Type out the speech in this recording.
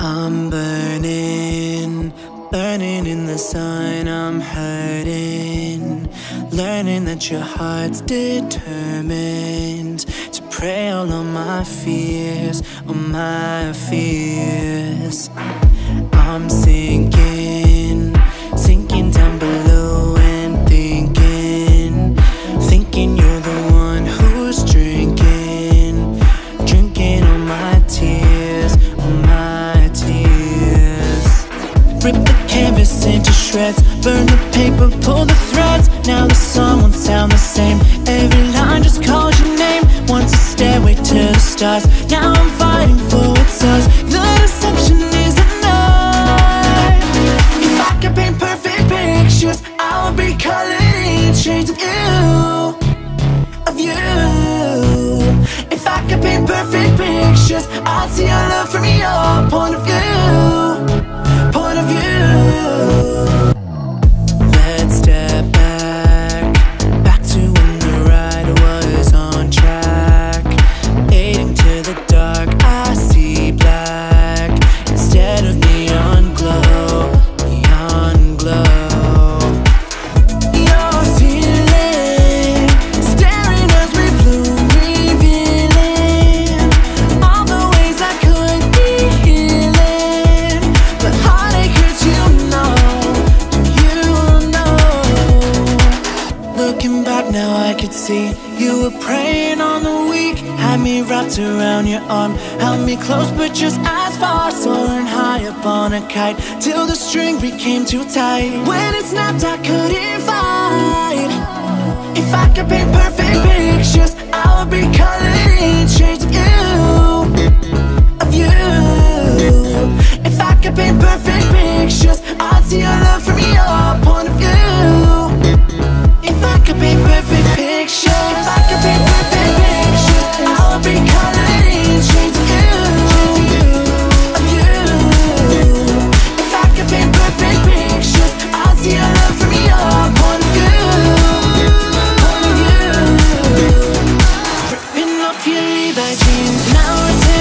I'm burning, burning in the sun. I'm hurting, learning that your heart's determined to prey all on my fears, on my fears. Canvas into shreds, burn the paper, pull the threads. Now the song won't sound the same. Every line just calls your name. Once a stairway to the stars. Now I'm fighting for what's ours. The deception is enough. If I could paint perfect pictures, I would be coloring shades of you, see you were preying on the weak. Had me wrapped around your arm, held me close, but just as far. Soaring high up on a kite till the string became too tight. When it snapped, I couldn't fight. If I could paint perfect pictures, I would be coloring shades of you, of you. If I could paint perfect pictures, I'd see your love jeans,